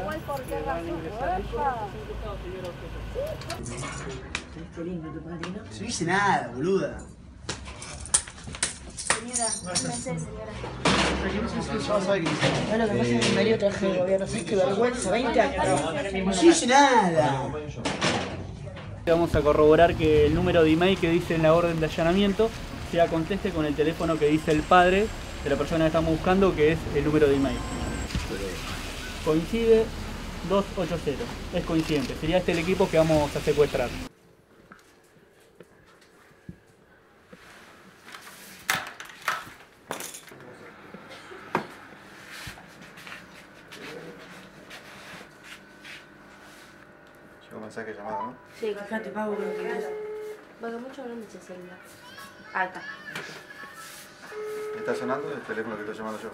igual por qué razón. El. Qué lindo tu padrino. No dice nada, boluda. Señora, no sé, señora. No, lo que pasa es que mi marido traje de gobierno. ¿Sabes qué vergüenza? 20 años el No dice nada. Vamos a corroborar que el número de email que dice en la orden de allanamiento sea conteste con el teléfono que dice el padre de la persona que estamos buscando, que es el número de email. Coincide 280. Es coincidente. Sería este el equipo que vamos a secuestrar. Llegó un mensaje llamada, ¿no? Sí, Acá te pago con lo que quieras. Porque mucho grande ese celular. Ahí está. ¿Está sonando el teléfono que estoy llamando yo?